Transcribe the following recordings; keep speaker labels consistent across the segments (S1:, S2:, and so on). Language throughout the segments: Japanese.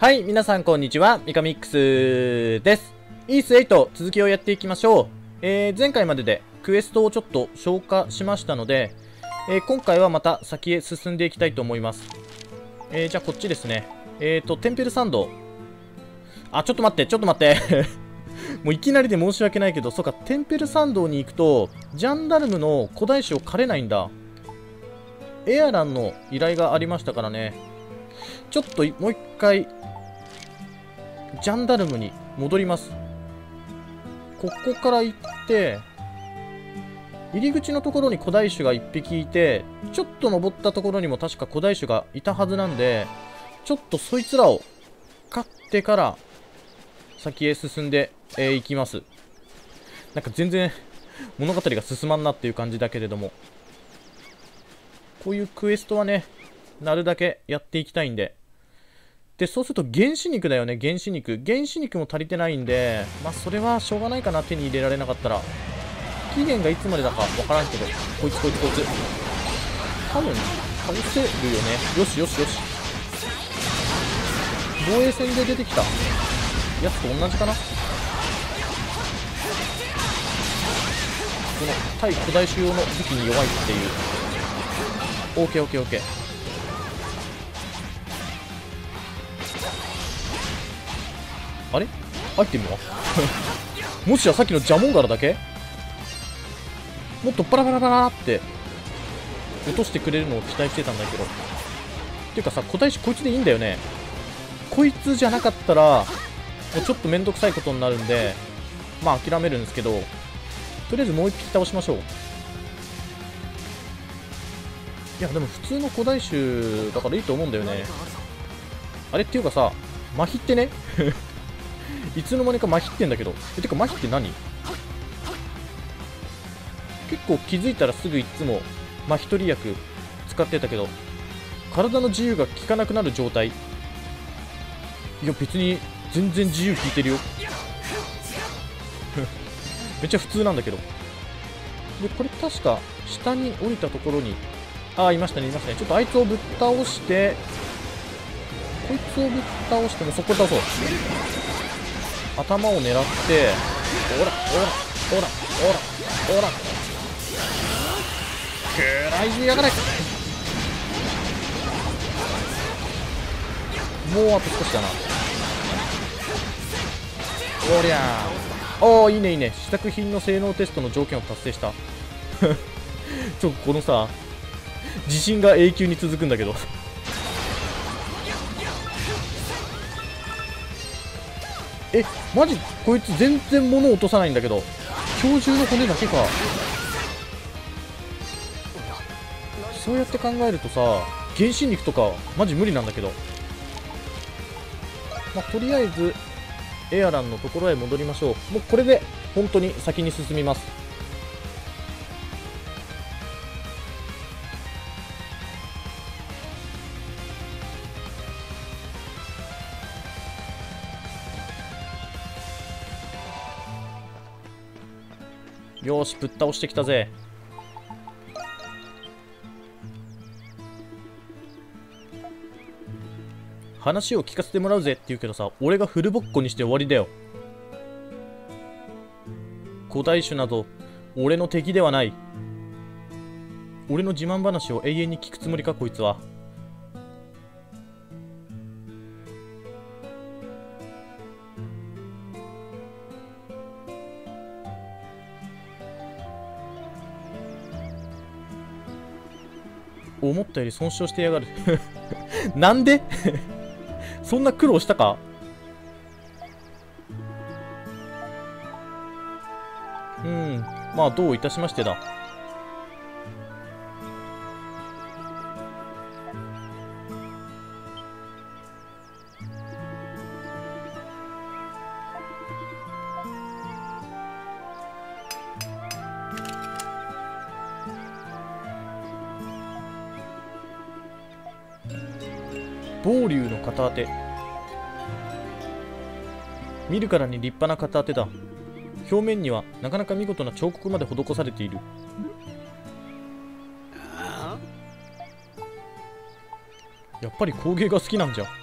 S1: はい、皆さんこんにちは、ミカミックスです。イース8、続きをやっていきましょう。えー、前回まででクエストをちょっと消化しましたので、えー、今回はまた先へ進んでいきたいと思います。えー、じゃあこっちですね。えーと、テンペルサンド。あ、ちょっと待って、ちょっと待って。もういきなりで申し訳ないけど、そうか、テンペルサンドに行くと、ジャンダルムの古代種を狩れないんだ。エアランの依頼がありましたからね。ちょっともう一回ジャンダルムに戻ります。ここから行って、入り口のところに古代種が1匹いて、ちょっと登ったところにも確か古代種がいたはずなんで、ちょっとそいつらを飼ってから先へ進んでい、えー、きます。なんか全然物語が進まんなっていう感じだけれども、こういうクエストはね、なるだけやっていきたいんで、で、そうすると原始肉だよね、原始肉。原始肉も足りてないんで、まあそれはしょうがないかな、手に入れられなかったら。期限がいつまでだかわからんけど、こいつこいつこいつ。多分、倒せるよね。よしよしよし。防衛戦で出てきたやつと同じかなこの対古代種用の武器に弱いっていう。オーケーあれ？アイテムはもしやさっきのジャモンガラだけ？もっとバラバラバラって落としてくれるのを期待してたんだけど。ていうかさ古代種こいつでいいんだよね。こいつじゃなかったらもうちょっとめんどくさいことになるんでまあ諦めるんですけどとりあえずもう一匹倒しましょう。いやでも普通の古代種だからいいと思うんだよね。あれっていうかさ麻痺ってね？いつの間にか麻痺ってんだけど。えてか麻痺って何？結構気づいたらすぐいつも麻痺取り薬使ってたけど体の自由が効かなくなる状態。いや別に全然自由効いてるよ。めっちゃ普通なんだけど。でこれ確か下に降りたところにああいましたねいましたね。ちょっとあいつをぶっ倒してこいつをぶっ倒してもそこ倒そう頭を狙ってほらほらほらほらほら。食らいやがれもうあと少しだな。おりゃああいいねいいね。試作品の性能テストの条件を達成した。ちょこのさ自信が永久に続くんだけど。えマジ？こいつ全然物落とさないんだけど。今日中の骨だけか。そうやって考えるとさ原神肉とかマジ無理なんだけど。まあ、とりあえずエアランのところへ戻りましょう。もうこれで本当に先に進みます。よしぶっ倒してきたぜ。話を聞かせてもらうぜって言うけどさ俺がフルボッコにして終わりだよ。古代種など俺の敵ではない。俺の自慢話を永遠に聞くつもりかこいつは。思ったより損傷してやがる。なんで？そんな苦労したか？うん。まあどういたしましてだ。暴竜の片当て。見るからに立派な片当てだ。表面にはなかなか見事な彫刻まで施されている。やっぱり工芸が好きなんじゃ。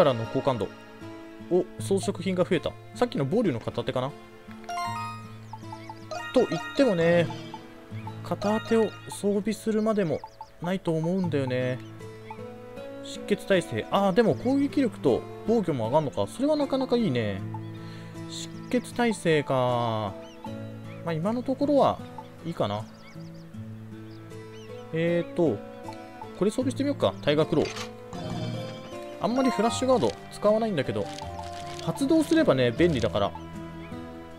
S1: アラの好感度。お装飾品が増えた。さっきのボリューの片手かな。と言ってもね片手を装備するまでもないと思うんだよね。出血耐性。ああでも攻撃力と防御も上がるのか。それはなかなかいいね。出血耐性か。まあ今のところはいいかな。えーとこれ装備してみようか。タイガークローあんまりフラッシュガード使わないんだけど発動すればね便利だから。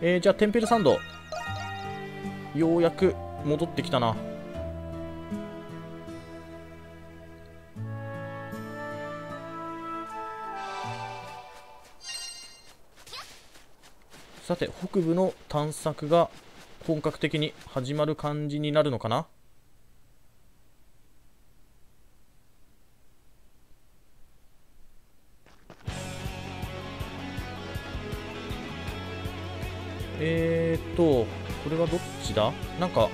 S1: えー、じゃあテンペルサンド。ようやく戻ってきたな。さて北部の探索が本格的に始まる感じになるのかな？とこれはどっちだ？なんか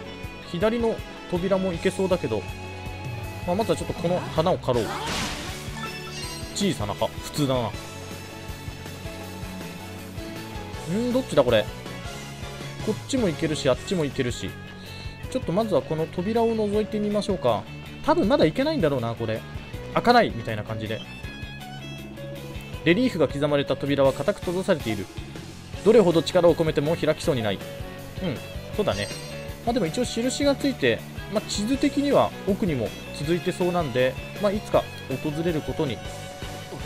S1: 左の扉もいけそうだけど、まあ、まずはちょっとこの花を刈ろう。小さな葉。普通だな。んどっちだ？これ。こっちもいけるしあっちもいけるし。ちょっとまずはこの扉を覗いてみましょうか。多分まだいけないんだろうなこれ。開かないみたいな感じで。レリーフが刻まれた扉は固く閉ざされている。どれほど力を込めても開きそうにない。うんそうだね。まあでも一応印がついて、まあ、地図的には奥にも続いてそうなんで、まあ、いつか訪れることに、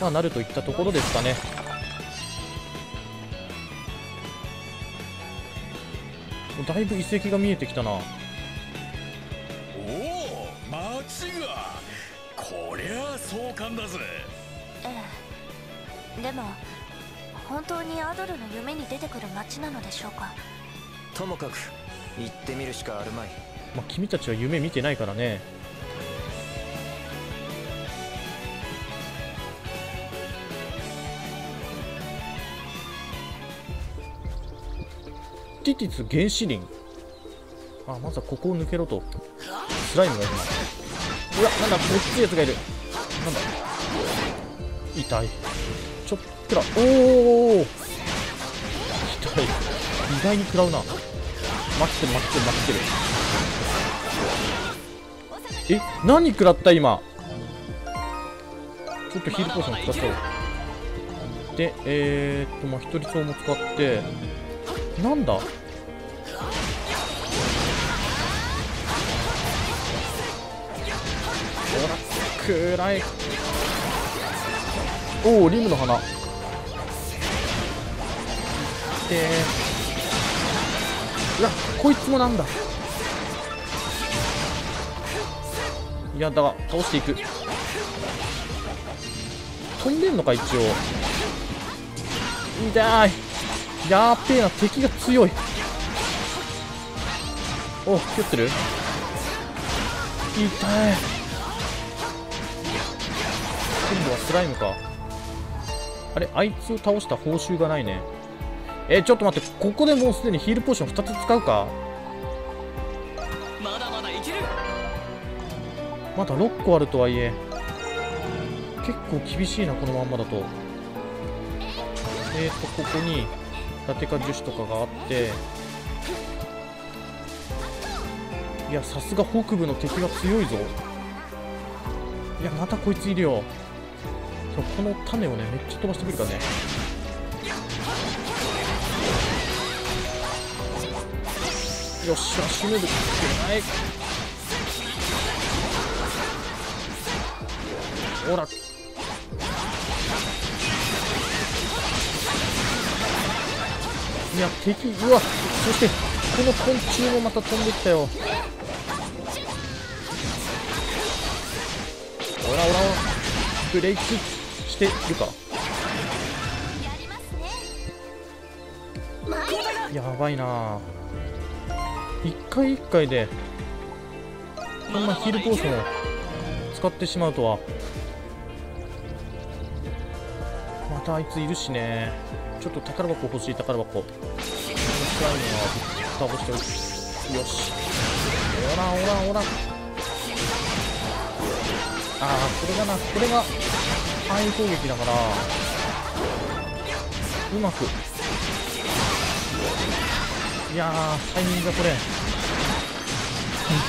S1: まあ、なるといったところですかね。だいぶ遺跡が見えてきたな。おお
S2: 町が。こりゃ壮観だぜ。
S3: ええ。でも本当にアドルの夢に出てくる町なのでしょうか？
S4: ともかく行ってみるしかあるまい。
S1: まあ君たちは夢見てないからね。ティティツ原始林。あまずはここを抜けろと。スライムがいる。なうわなんだごっついやつがいる。なんだ？痛いちょっとらおお痛い意外に食らうな。待ってる待ってる待ってる。え何食らった今？ちょっとヒールポーション使そうでえー、っとまあ一人層も使って。なんだ？ほら暗い。おおリムの花。でうわこいつもなんだ。いやだが倒していく。飛んでんのか一応。痛い。やっべえな敵が強い。お気をってる？痛い。今度はスライムか。あれあいつを倒した報酬がないね。えー、ちょっと待ってここでもうすでにヒールポーション2つ使うか？
S2: まだまだいける。
S1: まだ6個あるとはいえ結構厳しいなこのまんまだと。えーとここにラテカ樹脂とかがあっていやさすが北部の敵が強いぞ。いやまたこいついるよ。この種をねめっちゃ飛ばしてくるからねよっしゃ死ぬでないほらいや敵うわそしてこの昆虫もまた飛んできたよ。おらおら。おらブレイクしてるか。やばいな一回一回でこんなヒールポーションを使ってしまうとは。またあいついるしね。ちょっと宝箱欲しい宝箱。このスライムはぶっ倒しておく。よし。おらおらおらああこれがな。これが範囲攻撃だから。うまくいやータイミングがこれ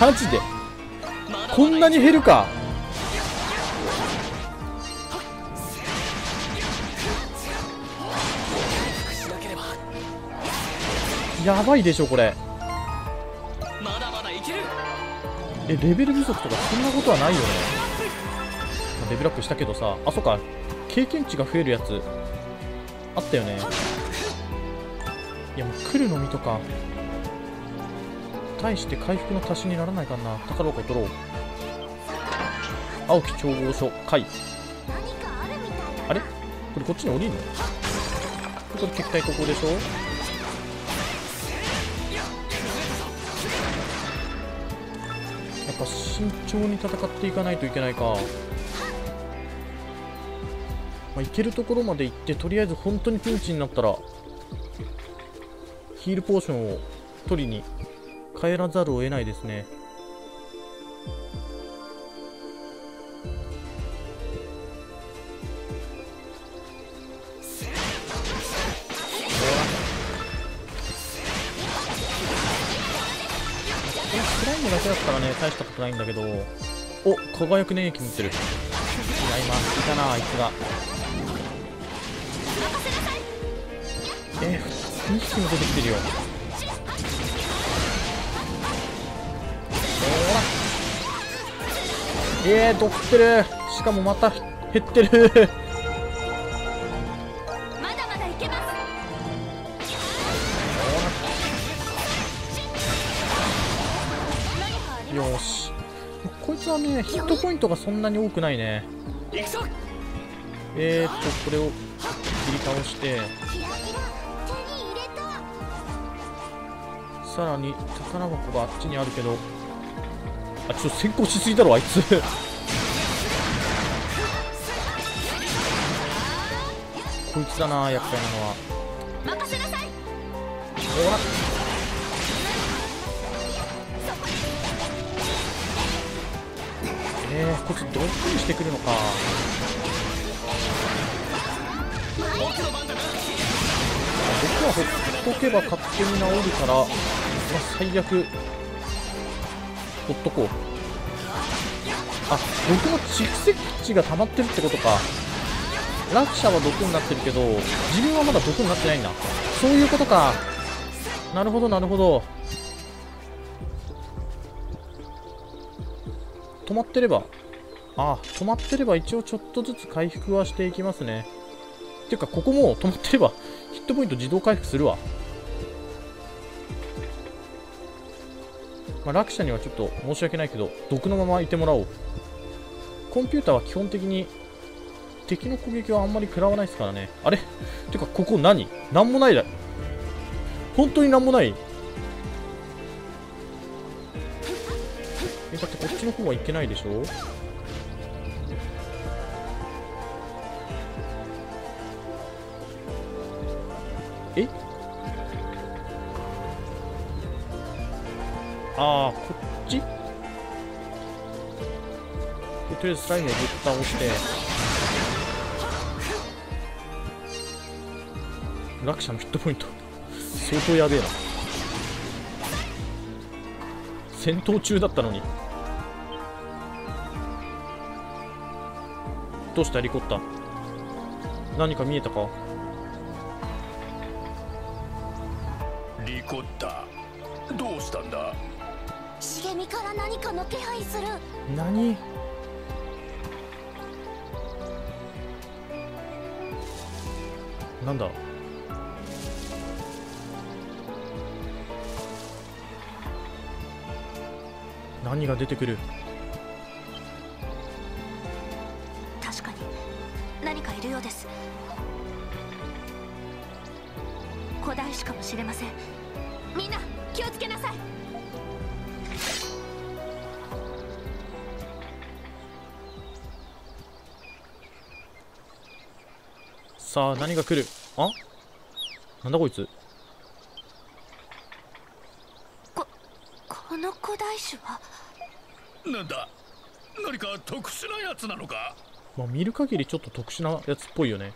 S1: マジで？こんなに減るか？やばいでしょこれ。えレベル不足とかそんなことはないよね。レベルアップしたけどさあそっか。経験値が増えるやつあったよね。いやもう来るのみとか。対して回復の足しにならないかな。宝箱取ろう。青き調合書回
S3: あるみたいだ
S1: あれ？これこっちに降りるの？これ敵対ここでしょ？やっぱ慎重に戦っていかないといけないか、まあ、行けるところまで行ってとりあえず本当にピンチになったらヒールポーションを取りに帰らざるを得ないですね。これスライムだけだったらね大したことないんだけどお輝く粘液持ってる。違いや今いたなあいつが。え2匹も出てきてるよ。ほら。えー、ドってるしかもまた減ってる。よし。こいつはねヒットポイントがそんなに多くないね。えーっとこれを切り倒してさらに宝箱があっちにあるけど。あちょっと先行しすぎだろあいつ。こいつだな厄介なのは。
S3: 任せなさい。
S1: ほら。えー、こいつどうにしてくるのか。僕はほっとけば勝手に治るから、まあ、最悪ほっとこう。あ僕の蓄積値が溜まってるってことか。落車は毒になってるけど自分はまだ毒になってないんだ。そういうことか。なるほどなるほど。止まってれば。あ止まってれば一応ちょっとずつ回復はしていきますね。ていうかここも止まってればヒットポイント自動回復するわ。まあ、落車にはちょっと申し訳ないけど毒のままいてもらおう。コンピューターは基本的に敵の攻撃はあんまり食らわないですからね。あれ？てかここ何？なんもないだ。本当になんもない。えだってこっちの方は行けないでしょ？え？ああこっち？でとりあえずスライムをぶっ倒して。落車のヒットポイント。相当やべえな。戦闘中だったのに。どうした？リコッタ何か見えたか？
S2: リコッタどうしたんだ？
S3: 茂みから何かの気配する。
S1: 何？なんだ？何が出てくる？
S3: 確かに何かいるようです。古代種かもしれません。みんな気をつけなさい
S1: さあ何が来る？あ？なんだこいつ？
S3: この古代種は？
S2: なんだ？何か特殊なやつなのか？
S1: まあ見る限りちょっと特殊なやつっぽいよね。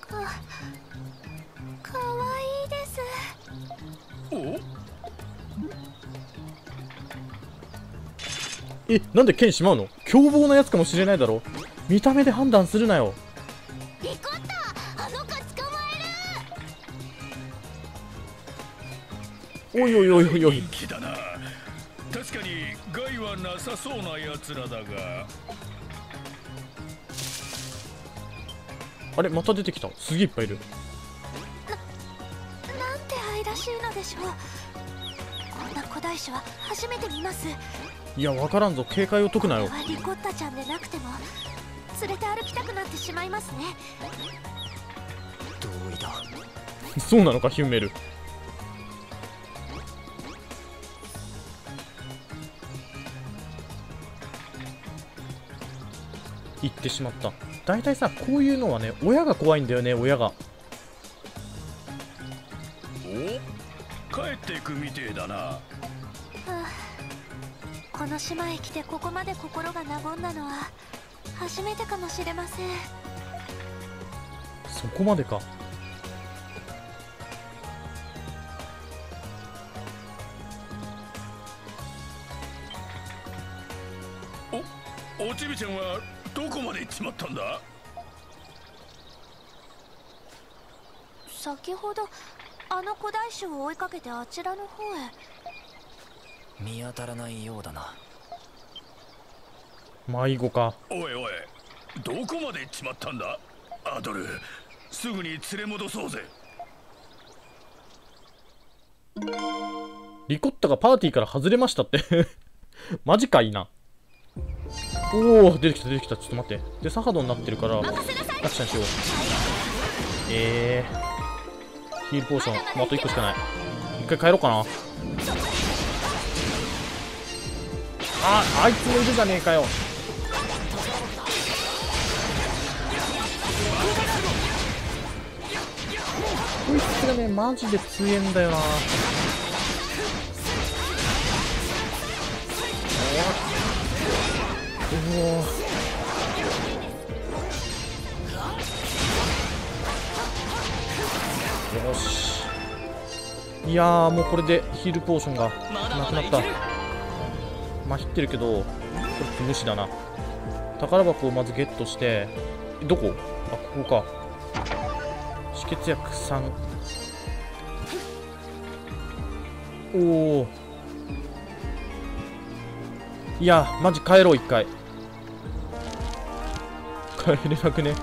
S3: かかわいいです。
S2: お？
S1: えなんで剣しまうの？凶暴なやつかもしれないだろ。見た目で判断するなよおいおいおいおい。おい
S2: 人気だな。確かに害はなさそうな奴らだが。
S1: あれまた出てきた。すげえいっぱいいる。
S3: えるなんて愛らしいのでしょう。こんな古代種は初めて見ます。
S1: いやわからんぞ。警戒を解くなよ。
S3: はリコッタちゃんでなくても連れて歩きたくなってしまいますね。
S4: 同意だ
S1: そうなのかヒュンメル言ってしまった。大体さこういうのはね親が怖いんだよね親が。
S2: お帰っていくみてえだな。
S3: はあこの島へ来てここまで心が和んだのは初めてかもしれません。
S1: そこまでか。
S2: おちびちゃんはどこまで行っちまったんだ？
S3: 先ほどあの古代種を追いかけてあちらの方へ。
S4: 見当たらないようだな。
S1: 迷子か。
S2: おいおいどこまで行っちまったんだ？アドルすぐに連れ戻そうぜ。
S1: リコッタがパーティーから外れましたって。マジかいいなおお出てきた出てきたちょっと待って。でサハドになってるからアクションしよう。えー、ヒールポーションもうあと1個しかない。一回帰ろうかな。ああいつもいるじゃねえかよ。こいつがねマジで強えんだよな。よし。いやーもうこれでヒールポーションがなくなった。まひってるけどこれ無視だな。宝箱をまずゲットしてどこ？あここか。止血薬3おおいやマジ帰ろう一回。帰れなくね。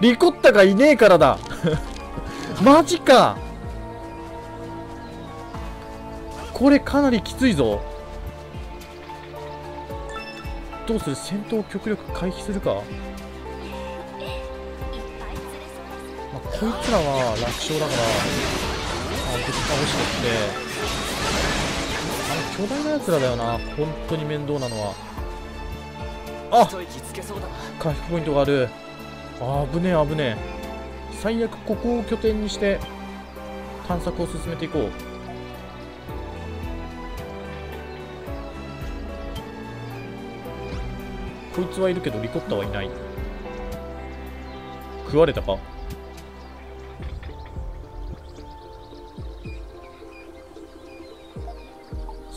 S1: リコッタがいねえからだ。マジか。これかなりきついぞ。どうする？戦闘を極力回避するか、まあ、こいつらは楽勝だからあぶっ倒してって。あの巨大なやつらだよな。本当に面倒なのは。あ。回復ポイントがある。あぶねえ危ねえ。最悪ここを拠点にして探索を進めていこう。こいつはいるけどリコッタはいない。食われたか？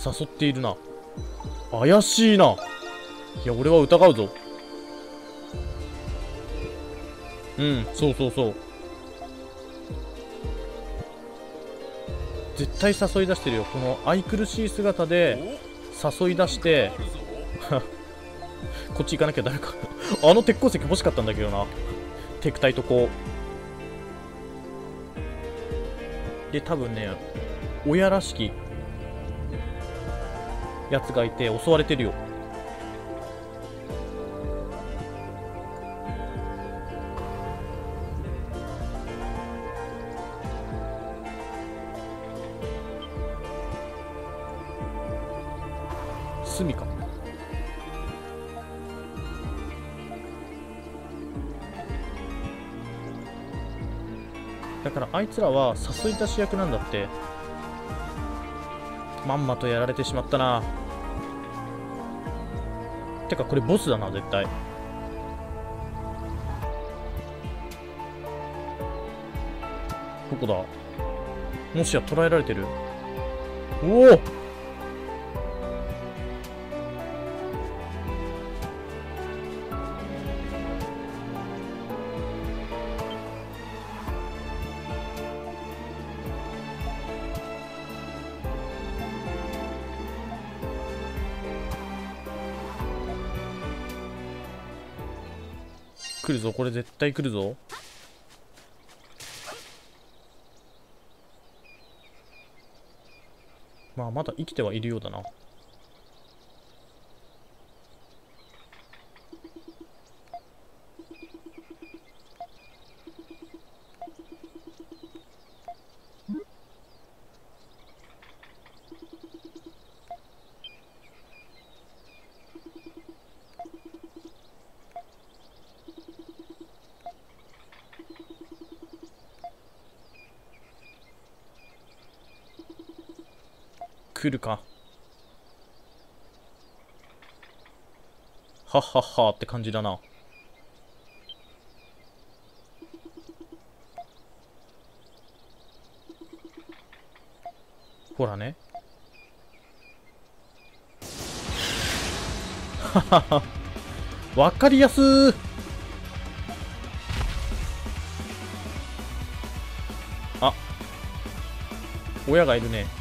S1: 誘っているな。怪しいないや俺は疑うぞ。うんそうそうそう。絶対誘い出してるよ。この愛くるしい姿で誘い出して こっち行かなきゃダメか。あの鉄鉱石欲しかったんだけどな。敵対とこ。うで多分ね親らしきやつがいて襲われてるよ。つらは誘い出し役なんだって。まんまとやられてしまったな。てかこれボスだな絶対。どこだ。もしや捕らえられてる。おお！来るぞ。これ絶対来るぞ。まあまだ生きてはいるようだな。来るか。はっはっはって感じだな。ほらね。はははわかりやすー。あ。親がいるね。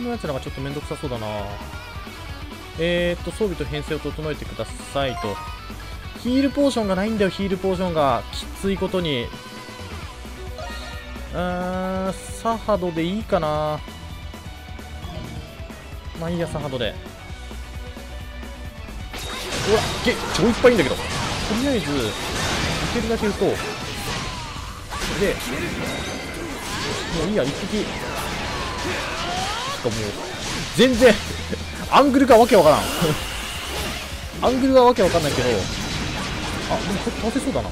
S1: のやつらがちょっとめんどくさそうだな。えーっと装備と編成を整えてくださいと。ヒールポーションがないんだよヒールポーションが。きついことに。うーんサハドでいいかな。まあいいやサハドで。うわげ超いっぱいいんだけど。とりあえずいけるだけ撃とう。でもういいや一匹。かもう全然 アングルがわけわからん。アングルがわけわかんないけどあでもこれ倒せそうだな。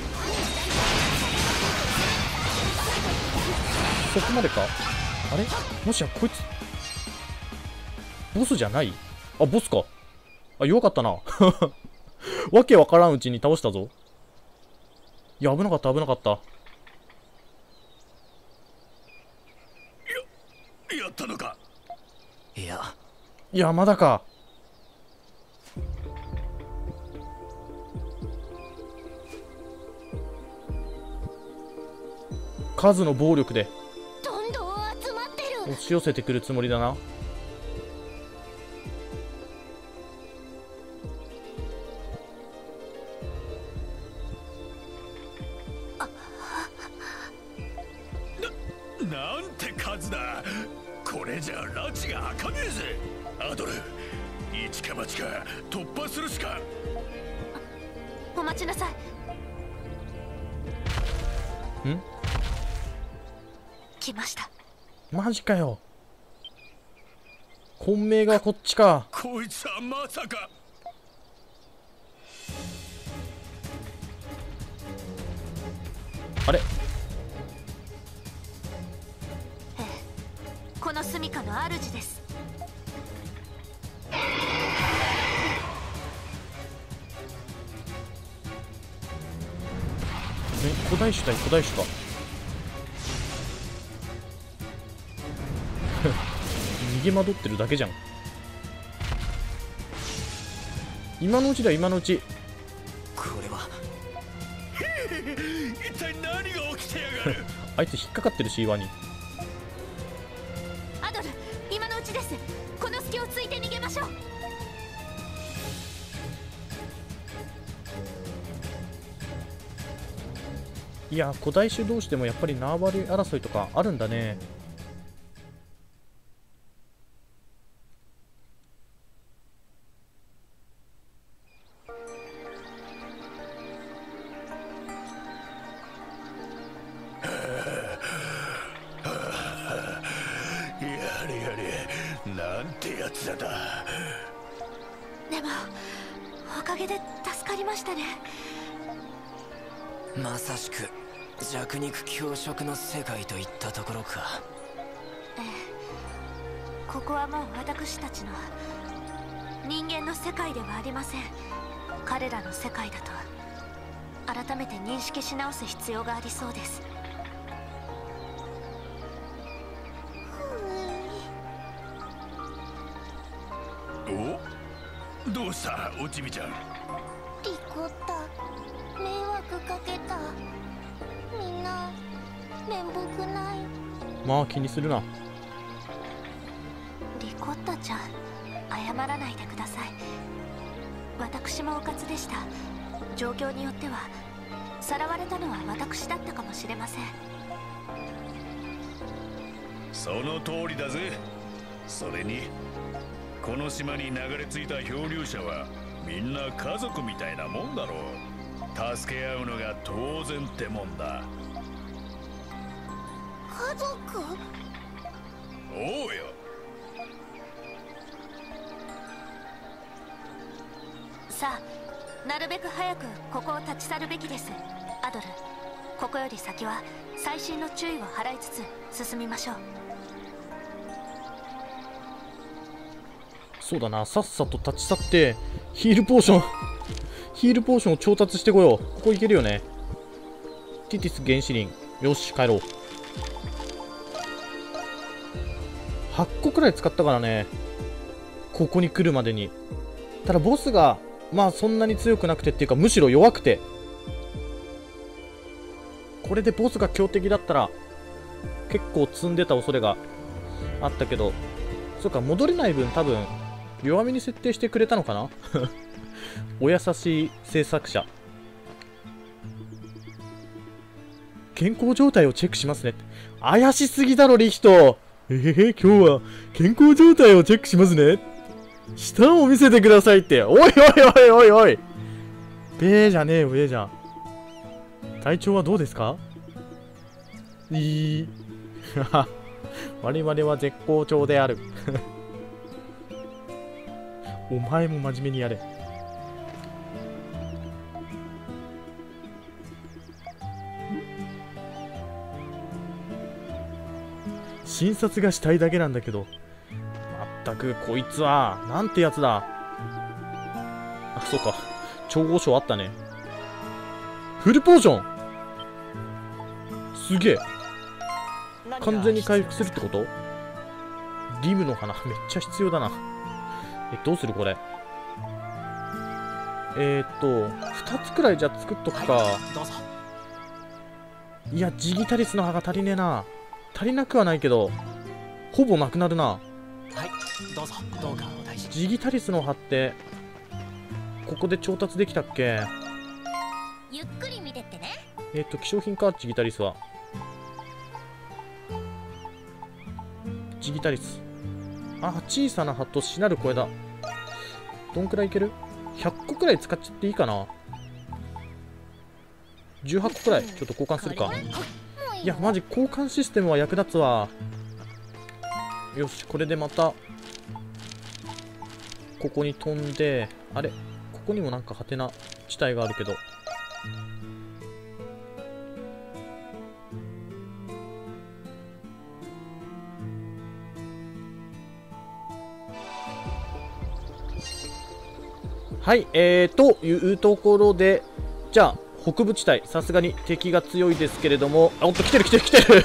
S1: そこまでか？あれ？もしやこいつボスじゃない？あボスか。あ弱かったな。わけわからんうちに倒したぞ。いや危なかった危なかった。
S2: やったのか？
S4: いや。
S1: いやまだか。数の暴力で。
S3: どんどん集まってる。
S1: 押し寄せてくるつもりだな
S2: か？
S1: こ
S2: いつはまさか。
S1: あれ？
S3: この住処の主です。
S1: え古代種対古代種か。逃げ惑ってるだけじゃん今のうちだ今のうち。
S4: これは。
S2: 一体何が起きてやがる？
S1: あいつ引っかかってるし岩に。
S3: アドル今のうちです。この隙をついて逃げましょう。
S1: いや古代種同士でもやっぱり縄張り争いとかあるんだね
S3: ま
S4: さしく弱肉強食の世界といったところか。
S3: ここはもう私たちの人間の世界ではありません。彼らの世界だと改めて認識し直す必要がありそうです。
S2: お？どうした？おちびちゃん
S3: 面目ない。
S1: まあ気にするな。
S3: リコッタちゃん謝らないでください。私もうかつでした。状況によっては。さらわれたのは私だったかもしれません。
S2: その通りだぜ。それにこの島に流れ着いた漂流者はみんな家族みたいなもんだろう。助け合うのが当然ってもんだおうよ。
S3: さあなるべく早くここを立ち去るべきです。アドルここより先は細心の注意を払いつつ進みましょう。
S1: そうだな。さっさと立ち去ってヒールポーションヒールポーションを調達してこよう。ここいけるよね。ティティス原子輪よし帰ろう8個くらい使ったからね。ここに来るまでに。ただボスがまあそんなに強くなくてっていうかむしろ弱くて。これでボスが強敵だったら結構積んでた恐れがあったけどそうか戻れない分多分弱めに設定してくれたのかな？お優しい制作者。健康状態をチェックしますね怪しすぎだろリヒト。えー、今日は健康状態をチェックしますね。舌を見せてくださいって。おいおいおいおいおい。べーじゃねえよべーじゃん。体調はどうですか？いい。我々は絶好調である。お前も真面目にやれ。診察がしたいだけなんだけど。まったくこいつはなんてやつだ。あそうか。調合書あったね。フルポーション。すげえ。完全に回復するってこと？リムの花めっちゃ必要だな。えどうするこれ？えー、っと2つくらいじゃ作っとくか、い、やジギタリスの葉が足りねえな足りなくはないけどほぼなくなるな。はいどうぞ。どうかお大事ジギタリスの葉ってここで調達できたっけ？
S3: ゆっくり見てってね。
S1: えー、っと希少品か？ジギタリスは。ジギタリス。あ小さな葉としなる声だどんくらいいける ?100 個くらい使っちゃっていいかな？18個くらい。ちょっと交換するかいやマジ交換システムは役立つわ。よしこれでまたここに飛んであれここにもなんかハテナ地帯があるけど。はい、えー、というところで、じゃあ、北部地帯、さすがに敵が強いですけれども、あ、おっと、来てる来てる来てる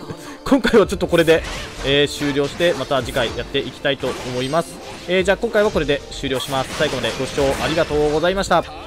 S1: 今回はちょっとこれで、えー、終了して、また次回やっていきたいと思います。えー、じゃあ今回はこれで終了します。最後までご視聴ありがとうございました。